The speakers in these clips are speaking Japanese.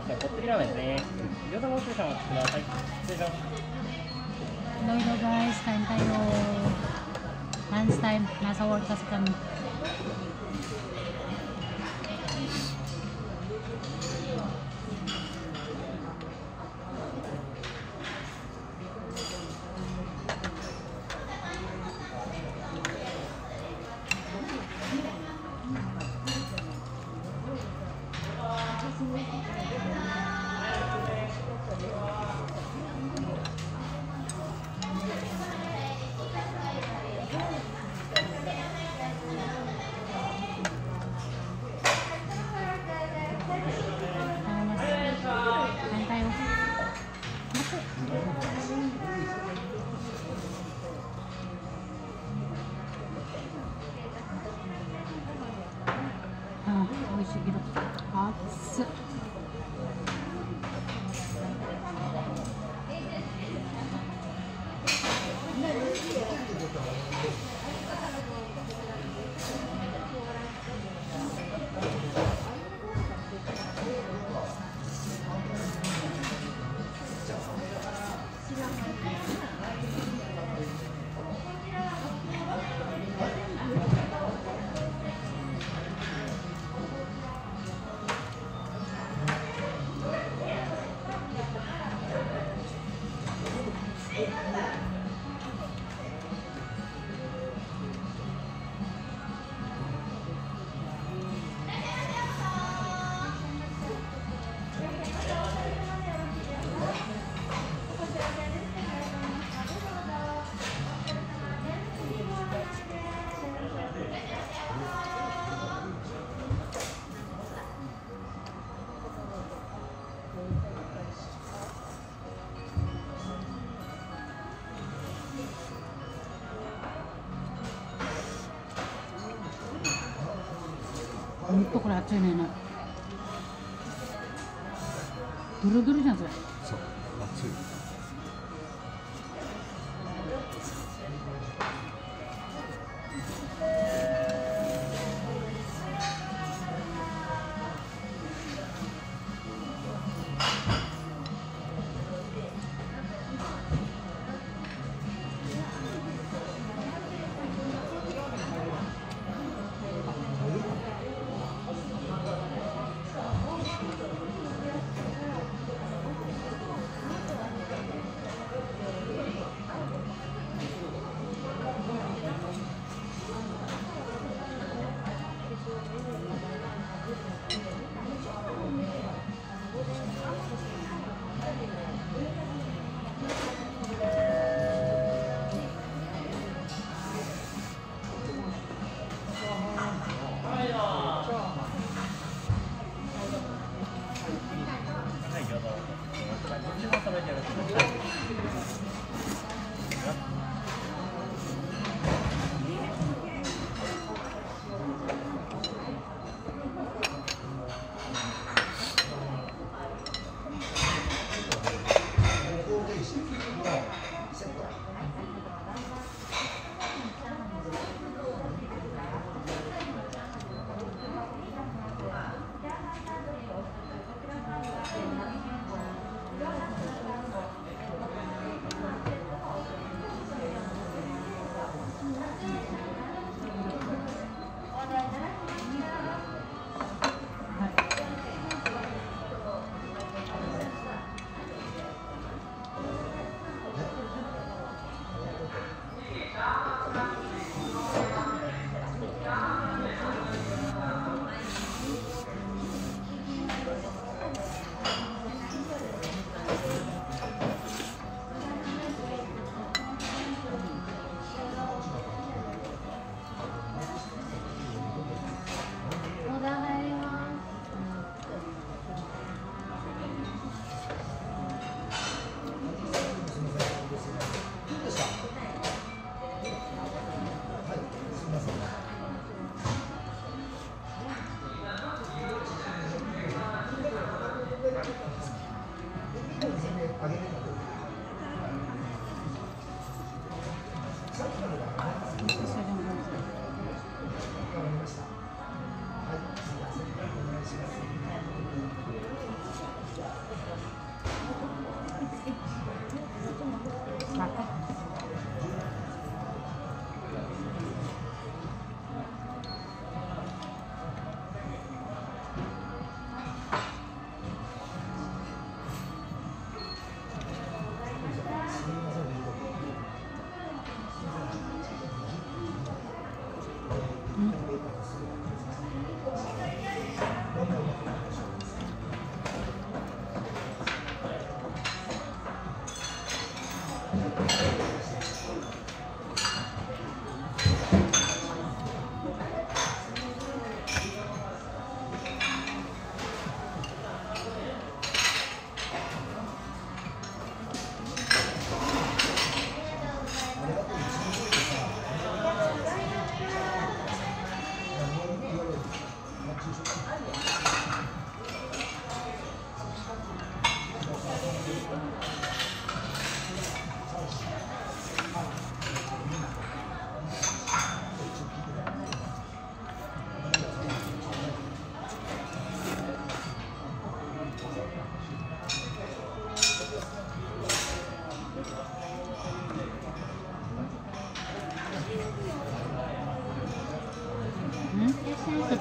ます。ね。ホットヒラメです。ね。餃子ご注射お待ちくださ。失礼します。ンスタイム、マサオルタスカ。本当これ熱いねな。ドロドロじゃんそれ。そう熱い、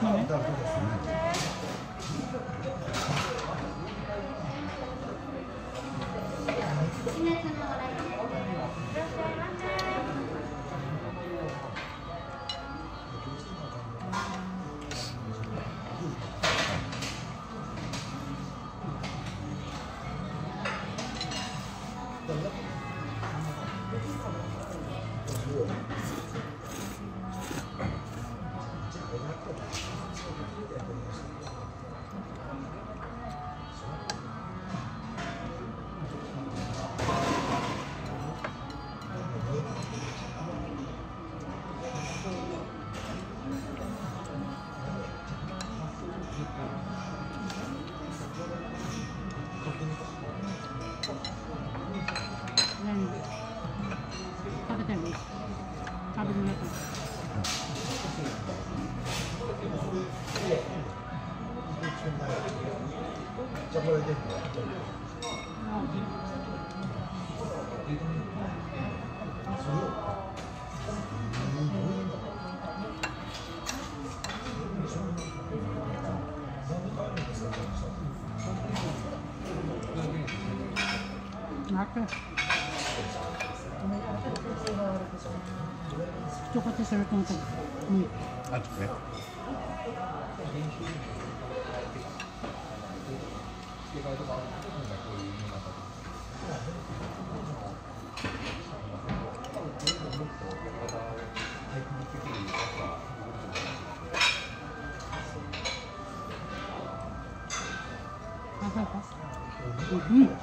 ですね。泣くうん。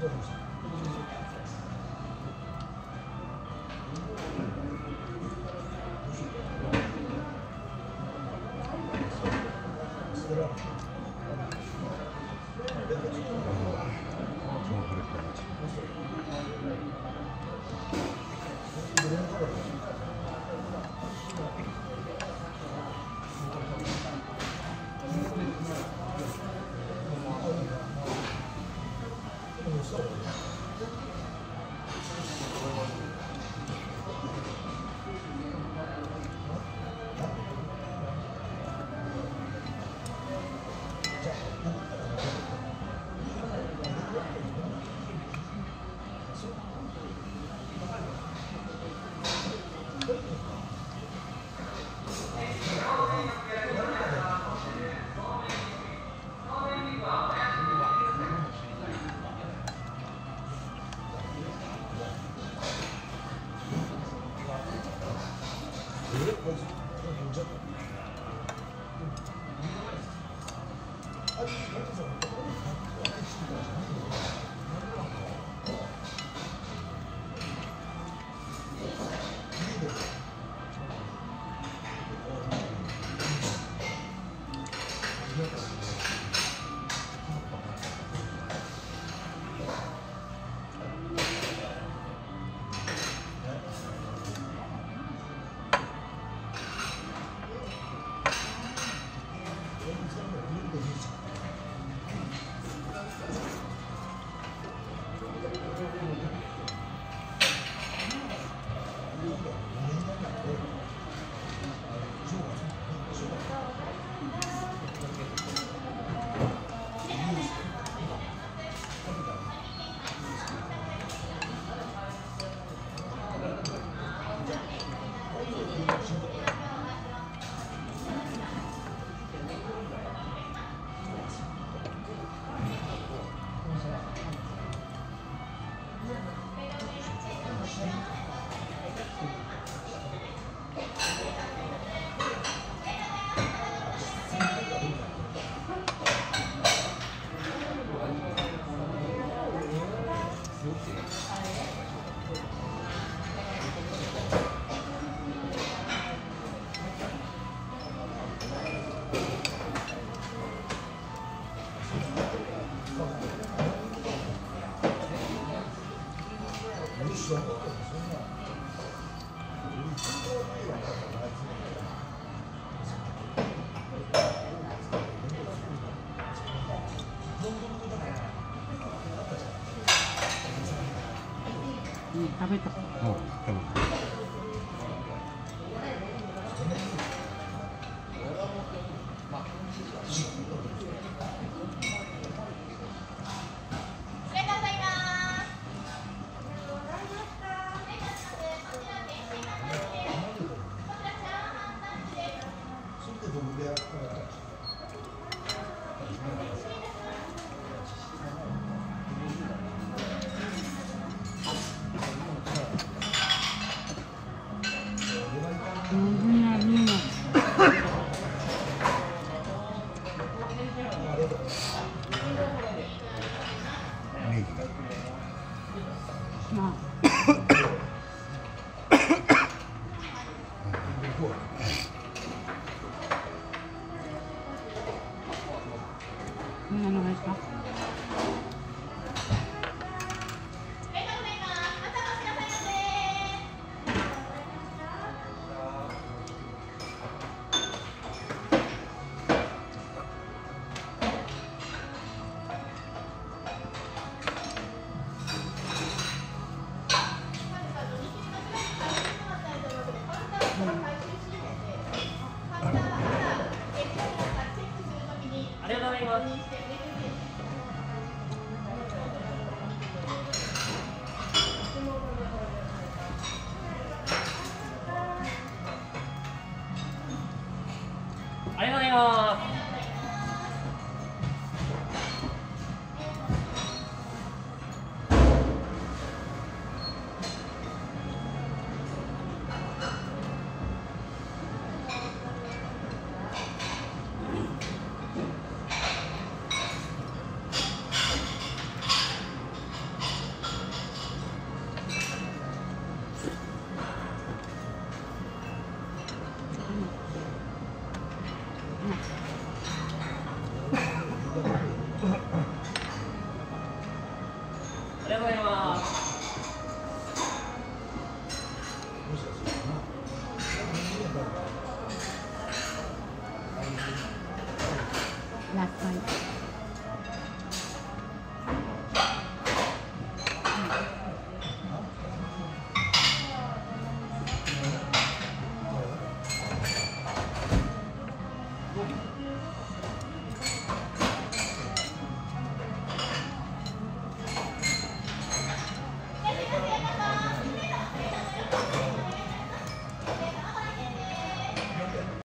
좀 食べた。black white.